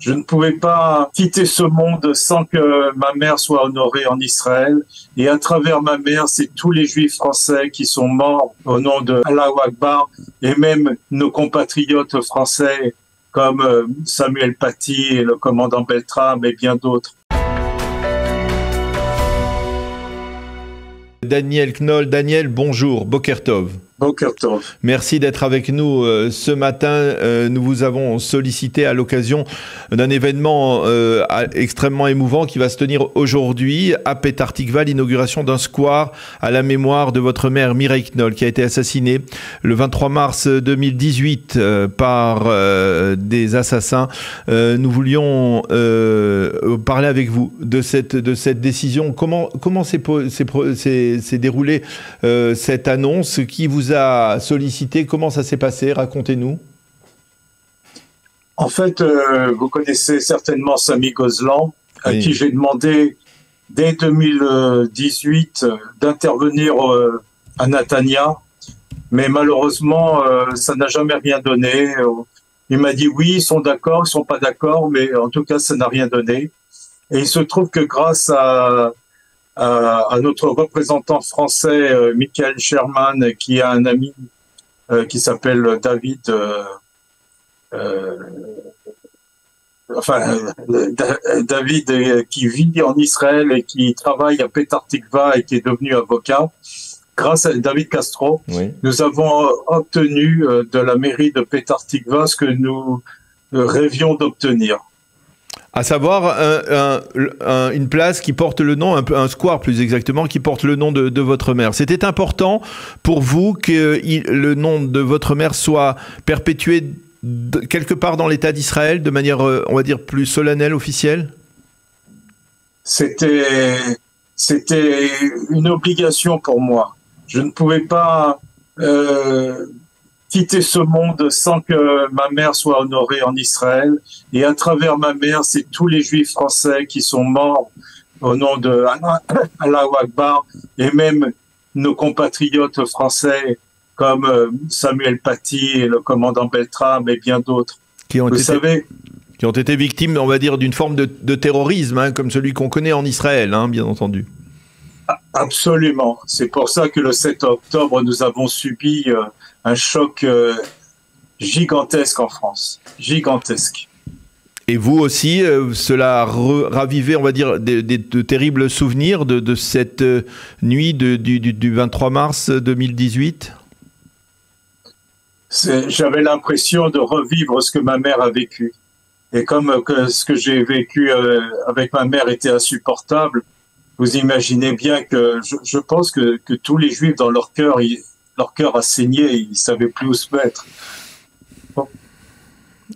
Je ne pouvais pas quitter ce monde sans que ma mère soit honorée en Israël. Et à travers ma mère, c'est tous les juifs français qui sont morts au nom de Allah Akbar et même nos compatriotes français comme euh, Samuel Paty et le commandant Beltram et bien d'autres. Daniel Knoll, Daniel, bonjour, Bokertov. Merci d'être avec nous euh, ce matin. Euh, nous vous avons sollicité à l'occasion d'un événement euh, extrêmement émouvant qui va se tenir aujourd'hui à Petartikva, l'inauguration d'un square à la mémoire de votre mère Mireille Knoll qui a été assassinée le 23 mars 2018 par des assassins. nous voulions parler avec vous de cette, de cette décision. Comment, comment s'est déroulée cette annonce qui vous a sollicité Comment ça s'est passé? Racontez-nous. En fait, euh, vous connaissez certainement Samy Gozlan, à qui j'ai demandé dès 2018 d'intervenir euh, à Natania, mais malheureusement, euh, ça n'a jamais rien donné. Il m'a dit oui, ils sont d'accord, ils sont pas d'accord, mais en tout cas, ça n'a rien donné. Et il se trouve que grâce à à, notre représentant français, euh, Michael Sherman, qui a un ami euh, qui s'appelle David. Euh, enfin, David qui vit en Israël et qui travaille à Petar Tikva et qui est devenu avocat. Grâce à David Castro, nous avons obtenu de la mairie de Petar Tikva ce que nous rêvions d'obtenir à savoir une place qui porte le nom, un, square plus exactement, qui porte le nom de, votre mère. C'était important pour vous que le nom de votre mère soit perpétué quelque part dans l'État d'Israël de manière, euh, on va dire, plus solennelle, officielle? C'était, c'était une obligation pour moi. Je ne pouvais pas euh, quitter ce monde sans que ma mère soit honorée en Israël. Et à travers ma mère, c'est tous les juifs français qui sont morts au nom de Allah Akbar et même nos compatriotes français comme euh, Samuel Paty et le commandant Beltram et bien d'autres. Qui ont Vous été... savez, qui ont été victimes, on va dire, d'une forme de, terrorisme, hein, comme celui qu'on connaît en Israël, hein, bien entendu. Absolument. C'est pour ça que le 7 octobre, nous avons subi euh, un choc euh, gigantesque en France, gigantesque. Et vous aussi, euh, cela a ravivé, on va dire, de, terribles souvenirs de, cette euh, nuit du, 23 mars 2018 J'avais l'impression de revivre ce que ma mère a vécu. Et comme ce que j'ai vécu avec ma mère était insupportable, vous imaginez bien que je, pense que, que, tous les juifs dans leur cœur, leur cœur a saigné, ils ne savaient plus où se mettre.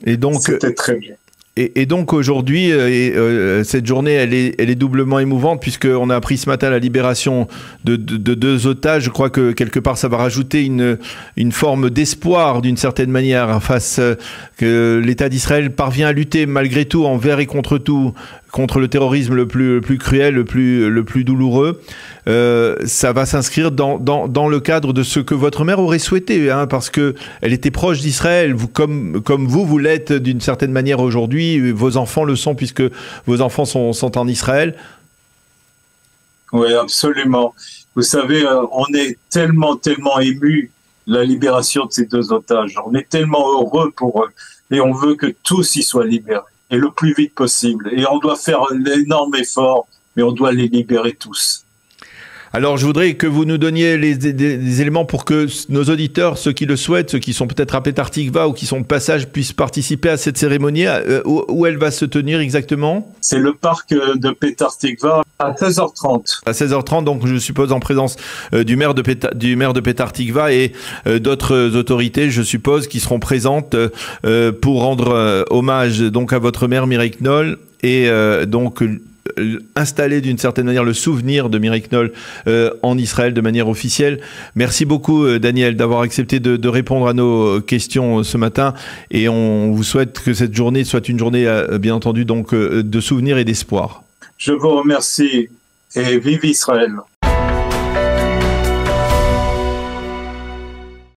Et donc, c'était très bien. Et, donc aujourd'hui, euh, euh, cette journée, elle est, elle est doublement émouvante puisqu'on a appris ce matin la libération de, deux otages. Je crois que quelque part, ça va rajouter une, une forme d'espoir d'une certaine manière face euh, que l'État d'Israël parvient à lutter malgré tout envers et contre tout contre le terrorisme le plus, cruel, le plus, douloureux. Euh, ça va s'inscrire dans, le cadre de ce que votre mère aurait souhaité, hein, parce que elle était proche d'Israël, comme vous, vous l'êtes d'une certaine manière aujourd'hui, vos enfants le sont puisque vos enfants sont, sont en Israël. Oui, absolument. Vous savez, euh, on est tellement, tellement ému la libération de ces deux otages. On est tellement heureux pour eux et on veut que tous y soient libérés et le plus vite possible. Et on doit faire un énorme effort, mais on doit les libérer tous. Alors, je voudrais que vous nous donniez les, éléments pour que nos auditeurs, ceux qui le souhaitent, ceux qui sont peut-être à Pétartikva ou qui sont de passage, puissent participer à cette cérémonie. Euh, où, elle va se tenir exactement? C'est le parc de Pétartikva à 16h30. À 16h30, donc je suppose en présence euh, du maire de du maire de Pétartikva et euh, d'autres autorités, je suppose, qui seront présentes pour rendre hommage donc à votre mère Mireille Knoll et donc euh, installer d'une certaine manière le souvenir de Mireille Knoll euh, en Israël de manière officielle. Merci beaucoup euh, Daniel d'avoir accepté de, répondre à nos questions ce matin et on vous souhaite que cette journée soit une journée bien entendu donc de souvenirs et d'espoir. Je vous remercie et vive Israël.